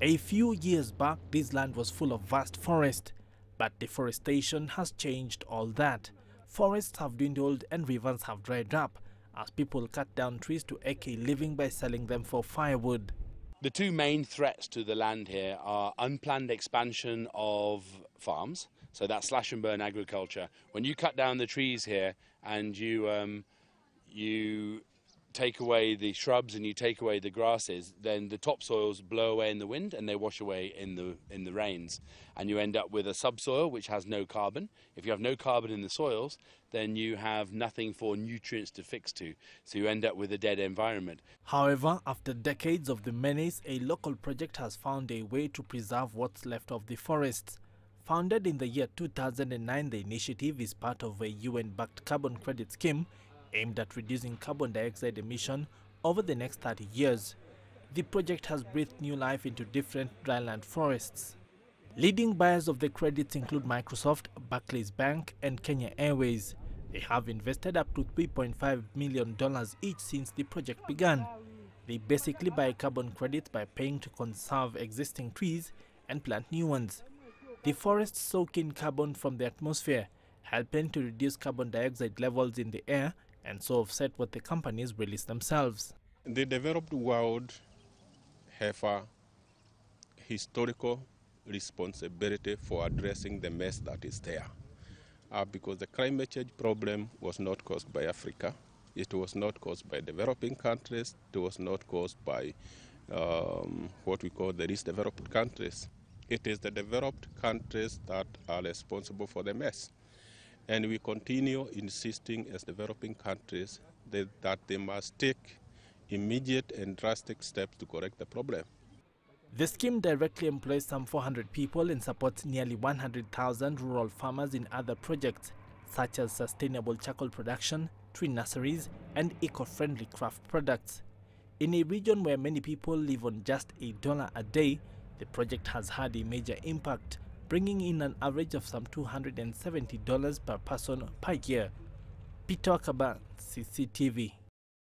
A few years back, this land was full of vast forest, but deforestation has changed all that. Forests have dwindled and rivers have dried up as people cut down trees to eke a living by selling them for firewood. The two main threats to the land here are unplanned expansion of farms, so that slash and burn agriculture. When you cut down the trees here and you um, you take away the shrubs and you take away the grasses, then the topsoils blow away in the wind and they wash away in the in the rains, and you end up with a subsoil which has no carbon. If you have no carbon in the soils, then you have nothing for nutrients to fix to, so you end up with a dead environment. However, after decades of the menace, a local project has found a way to preserve what's left of the forests. Founded in the year 2009, the initiative is part of a UN-backed carbon credit scheme aimed at reducing carbon dioxide emission over the next 30 years. The project has breathed new life into different dryland forests. Leading buyers of the credits include Microsoft, Barclays Bank, and Kenya Airways. They have invested up to $3.5 million each since the project began. They basically buy carbon credits by paying to conserve existing trees and plant new ones. The forests soak in carbon from the atmosphere, helping to reduce carbon dioxide levels in the air and so offset what the companies release themselves. The developed world have a historical responsibility for addressing the mess that is there. Uh, because the climate change problem was not caused by Africa, it was not caused by developing countries, it was not caused by um, what we call the least developed countries. It is the developed countries that are responsible for the mess. And we continue insisting as developing countries that, that they must take immediate and drastic steps to correct the problem. The scheme directly employs some 400 people and supports nearly 100,000 rural farmers in other projects, such as sustainable charcoal production, tree nurseries, and eco-friendly craft products. In a region where many people live on just a dollar a day, the project has had a major impact bringing in an average of some $270 per person per year. Peter Akaba, CCTV.